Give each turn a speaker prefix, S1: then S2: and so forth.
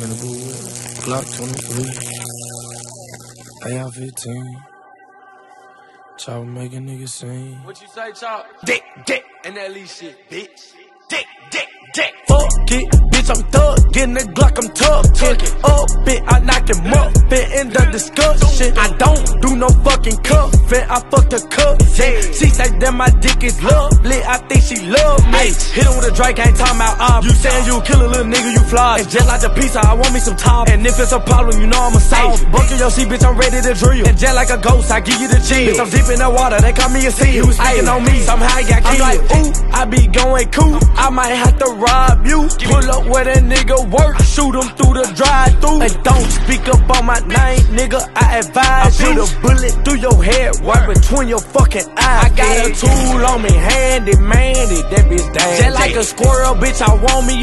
S1: in the booth with Glock 23, AR 15. Chopper making niggas sing.
S2: What you say, Chop?
S3: Dick, dick,
S2: And that lead shit, bitch.
S3: dick, dick, dick.
S1: Fuck it, bitch, I'm thug. Getting the Glock, I'm tough. Get up, bitch, I knock him up. In the discussion. I don't do no fucking cuffing. I fuck the cup. Yeah. She say that my dick is lovely. I think she love me. Hit him with a Drake, ain't talking about ob. You saying you kill a little nigga, you fly. And just like the pizza, I want me some top. And if it's a problem, you know I'ma solve. it. Your seat, bitch, I'm ready to drill. And just like a ghost, I give you the chill. Bitch, I'm deep in the water, they call me a seal. He was speaking on me, somehow I got killed. I'm like, ooh, I be going cool. I might have to rob you. Pull up where that nigga work, shoot him through the And don't speak up on my name, nigga. I advise you. Put a bullet through your head, right between your fucking eyes. I got a tool on me, handy, mandy, that bitch damn. Just like a squirrel, bitch, I want me.